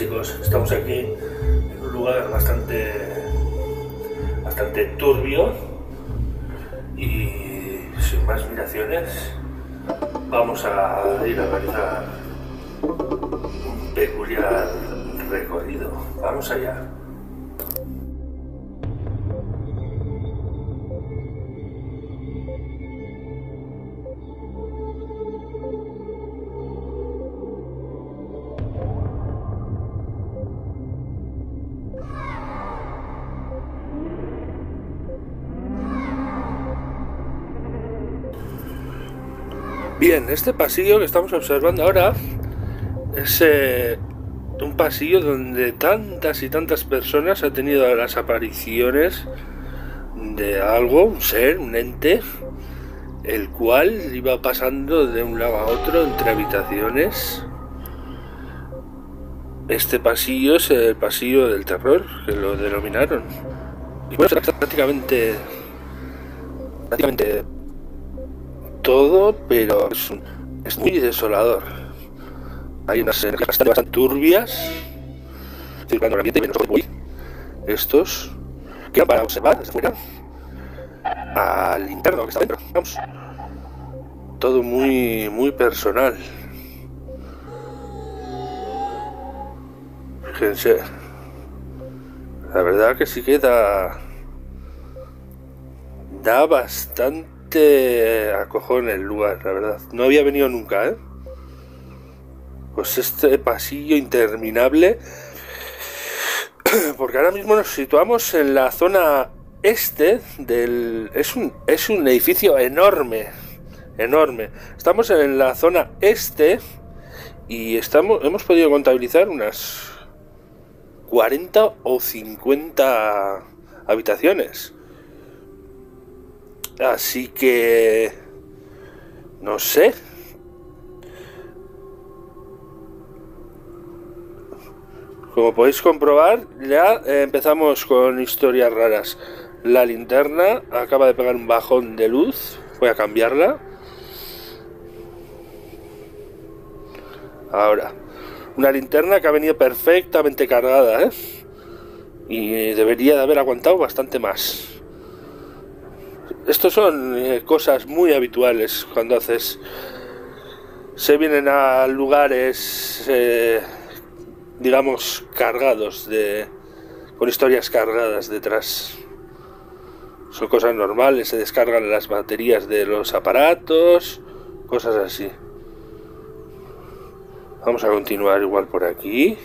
en un lugar bastante, bastante turbio y sin más miraciones vamos a ir a realizar un peculiar recorrido. Vamos allá. Este pasillo que estamos observando ahora es eh, un pasillo donde tantas y tantas personas han tenido las apariciones de algo, un ser, un ente, el cual iba pasando de un lado a otro entre habitaciones. Este pasillo es el pasillo del terror, que lo denominaron. Y bueno, prácticamente, prácticamente todo, pero es, muy desolador. Hay unas energías bastante, turbias circulando el ambiente y voy. Estos quedan para observar desde fuera al interno que está dentro. Vamos. Todo muy, muy personal. Fíjense. La verdad que sí queda da bastante acojó en el lugar, la verdad. No había venido nunca, ¿eh? Pues este pasillo interminable. Porque ahora mismo nos situamos en la zona este del. Es un, es un edificio enorme. Enorme. Estamos en la zona este. Y estamos, hemos podido contabilizar unas 40 o 50 habitaciones. Así que... No sé. Como podéis comprobar, ya empezamos con historias raras. La linterna acaba de pegar un bajón de luz. Voy a cambiarla. Ahora, una linterna que ha venido perfectamente cargada, ¿eh? Y debería de haber aguantado bastante más. Estos son eh, cosas muy habituales cuando haces... Se vienen a lugares, eh, digamos, cargados de... con historias cargadas detrás. Son cosas normales, se descargan las baterías de los aparatos, cosas así. Vamos a continuar igual por aquí.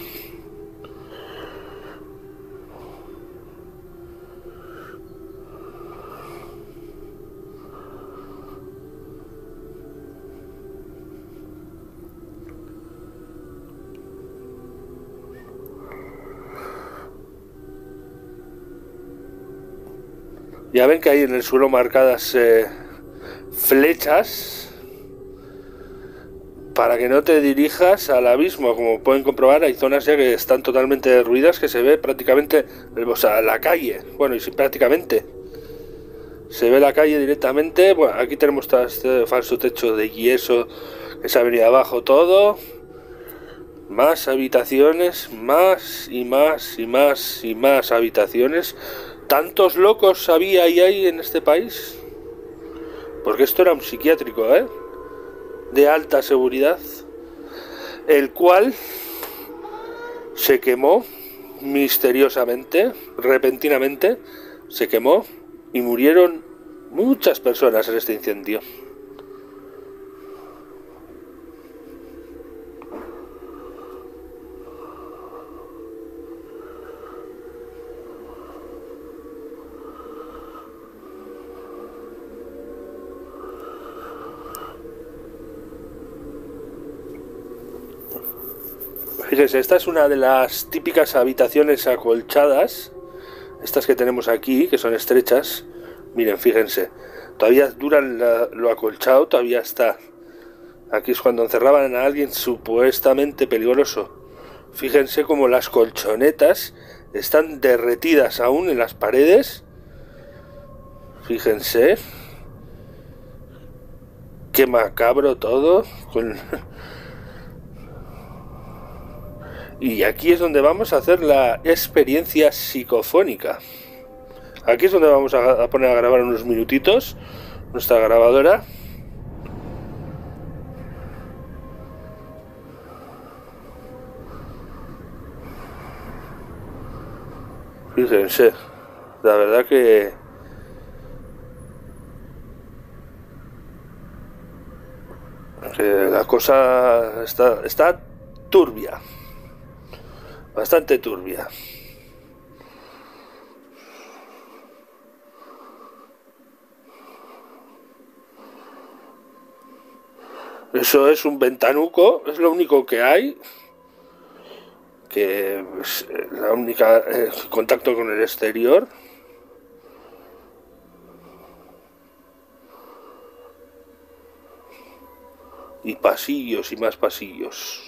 Ya ven que hay en el suelo marcadas eh, flechas para que no te dirijas al abismo. Como pueden comprobar, hay zonas ya que están totalmente derruidas que se ve prácticamente o sea, la calle. Bueno, y sí, prácticamente. Se ve la calle directamente. Bueno, aquí tenemos este falso techo de yeso que se ha venido abajo todo. Más habitaciones, más y más y más y más habitaciones ¿Tantos locos había y hay en este país? Porque esto era un psiquiátrico, ¿eh? De alta seguridad. El cual se quemó misteriosamente, repentinamente, se quemó y murieron muchas personas en este incendio. Fíjense, esta es una de las típicas habitaciones acolchadas, estas que tenemos aquí, que son estrechas. Miren, fíjense, todavía duran lo acolchado, todavía está. Aquí es cuando encerraban a alguien supuestamente peligroso. Fíjense como las colchonetas están derretidas aún en las paredes. Fíjense. Qué macabro todo. Con Y aquí es donde vamos a hacer la experiencia psicofónica. Aquí es donde vamos a poner a grabar unos minutitos nuestra grabadora. Fíjense, la verdad que la cosa está, está turbia, bastante turbia. Eso es un ventanuco, es lo único que hay, que es la única eh, contacto con el exterior. y pasillos y más pasillos.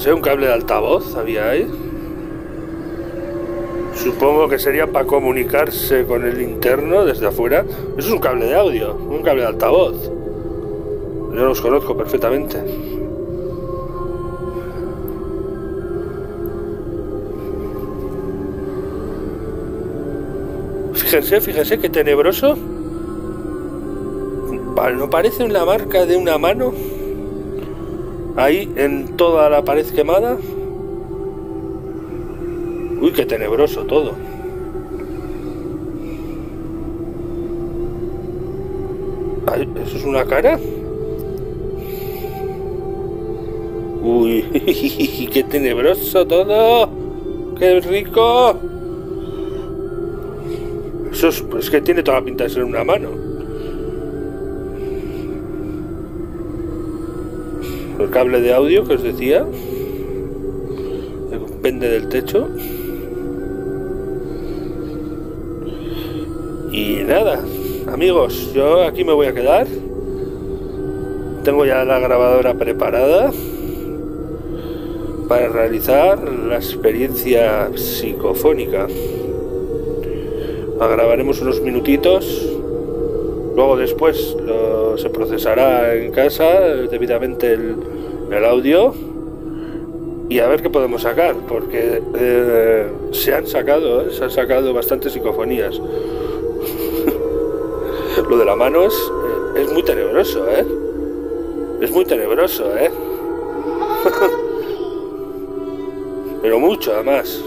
Fíjense, un cable de altavoz había ahí. Supongo que sería para comunicarse con el interno desde afuera. Eso es un cable de audio, un cable de altavoz. Yo los conozco perfectamente. Fíjense, fíjense qué tenebroso. ¿No parece una marca de una mano? Ahí en toda la pared quemada. Uy, qué tenebroso todo. ¿Eso es una cara? Uy, qué tenebroso todo. ¡Qué rico! Eso es, es que tiene toda la pinta de ser una mano. El cable de audio que os decía. Pende del techo. Y nada amigos yo aquí me voy a quedar. Tengo ya la grabadora preparada para realizar la experiencia psicofónica. Grabaremos unos minutitos luego después se procesará en casa debidamente el, audio y a ver qué podemos sacar, porque eh, se han sacado, eh, se han sacado bastantes psicofonías. Lo de la mano es, eh, es muy tenebroso, ¿eh? Es muy tenebroso, ¿eh? Pero mucho, además.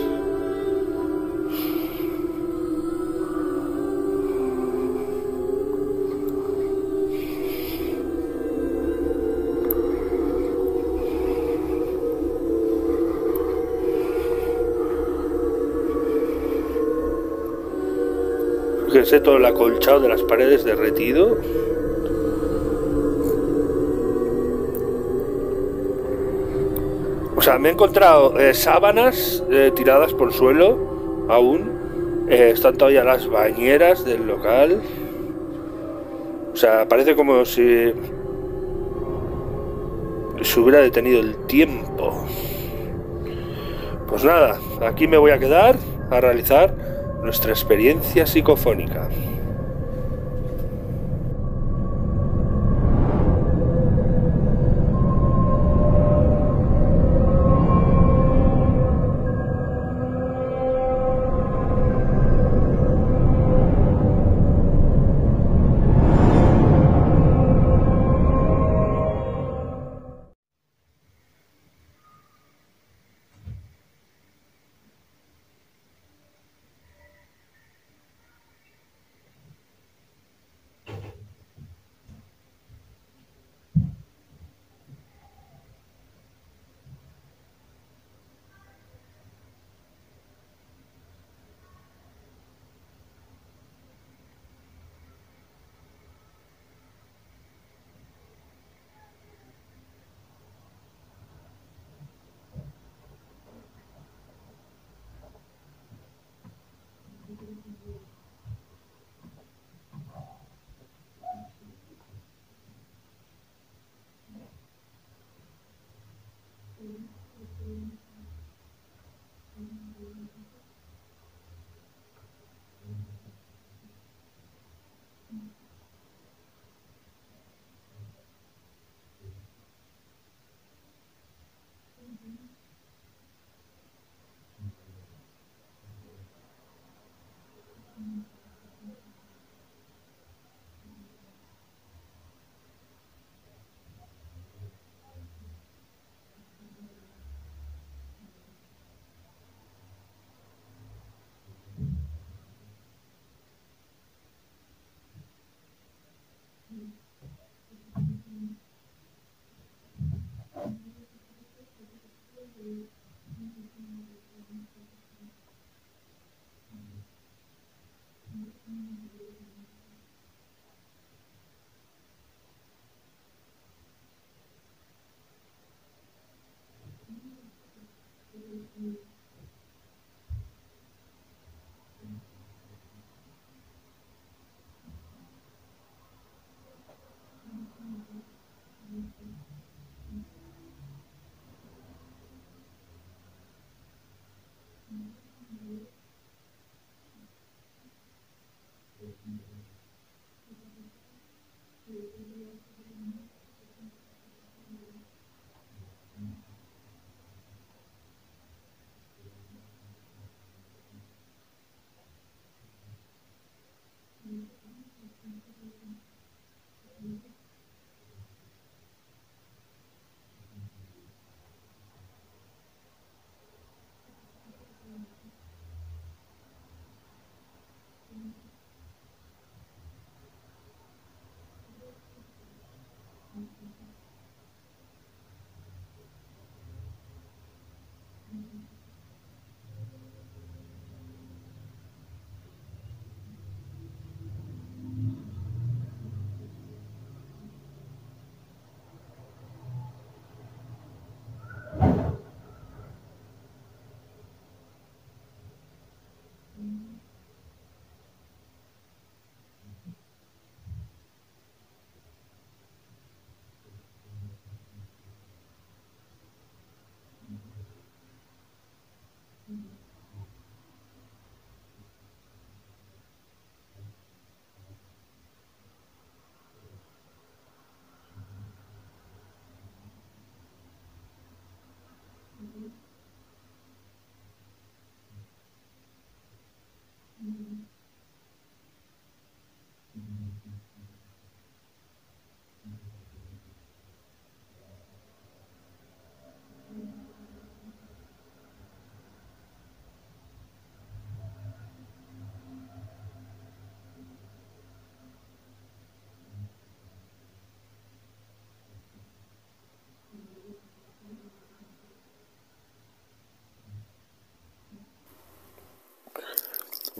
Fíjense todo el acolchado de las paredes derretido. O sea, me he encontrado eh, sábanas eh, tiradas por el suelo, aún. Eh, están todavía las bañeras del local. O sea, parece como si se hubiera detenido el tiempo. Pues nada, aquí me voy a quedar a realizar nuestra experiencia psicofónica.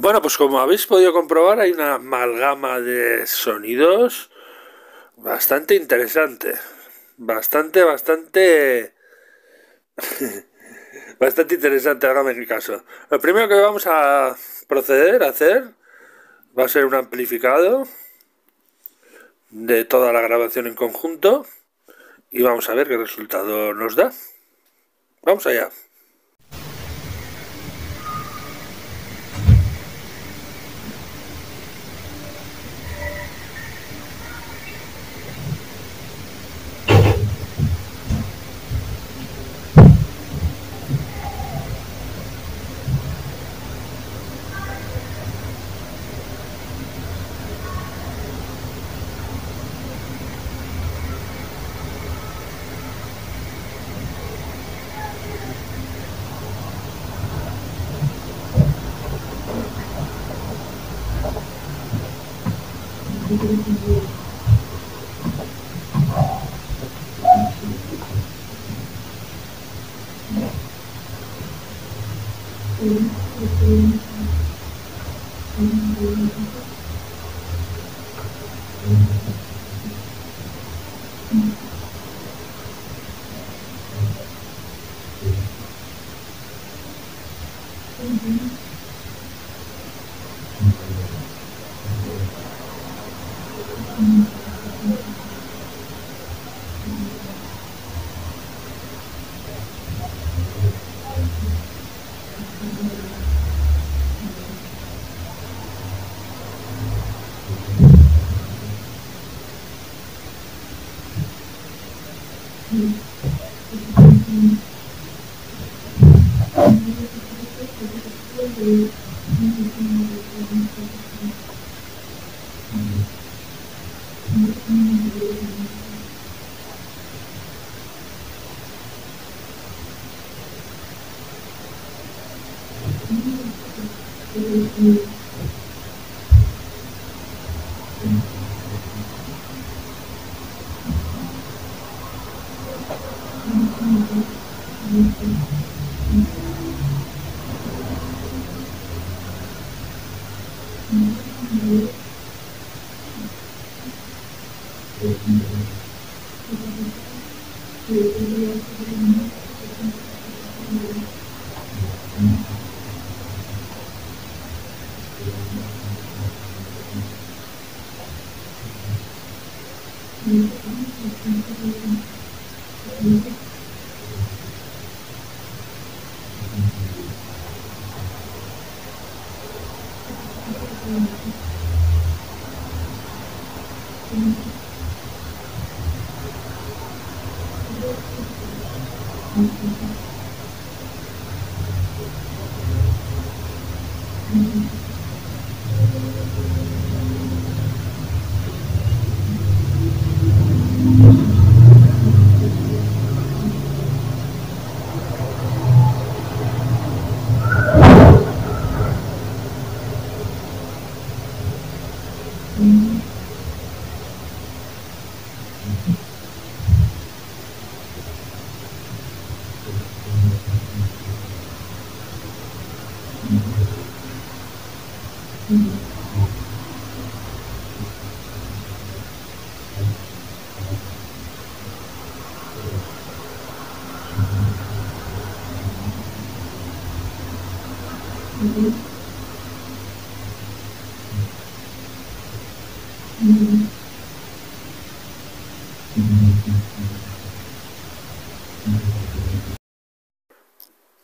Bueno, pues como habéis podido comprobar, hay una amalgama de sonidos bastante interesante. Bastante, bastante... bastante interesante, hágame mi caso. Lo primero que vamos a proceder a hacer va a ser un amplificado de toda la grabación en conjunto y vamos a ver qué resultado nos da. Vamos allá. Mm-hmm.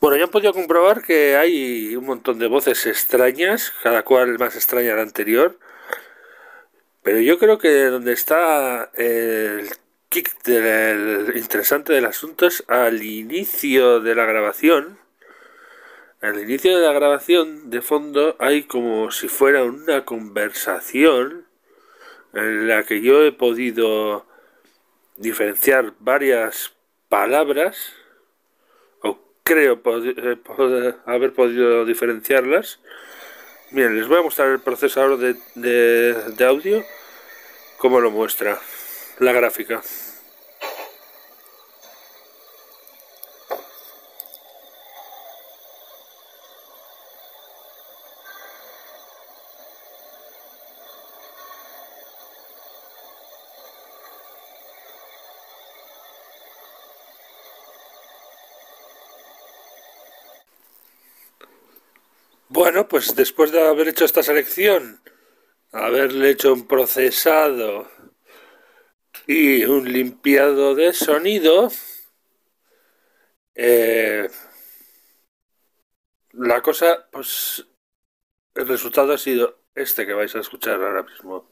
Bueno, ya han podido comprobar que hay un montón de voces extrañas, cada cual más extraña a la anterior. Pero yo creo que donde está el kick del interesante del asunto es al inicio de la grabación. Al inicio de la grabación, de fondo, hay como si fuera una conversación en la que yo he podido diferenciar varias palabras creo eh, haber podido diferenciarlas. Bien, les voy a mostrar el procesador de, de audio, como lo muestra la gráfica. Bueno, pues después de haber hecho esta selección, haberle hecho un procesado y un limpiado de sonido, eh, la cosa, pues el resultado ha sido este que vais a escuchar ahora mismo.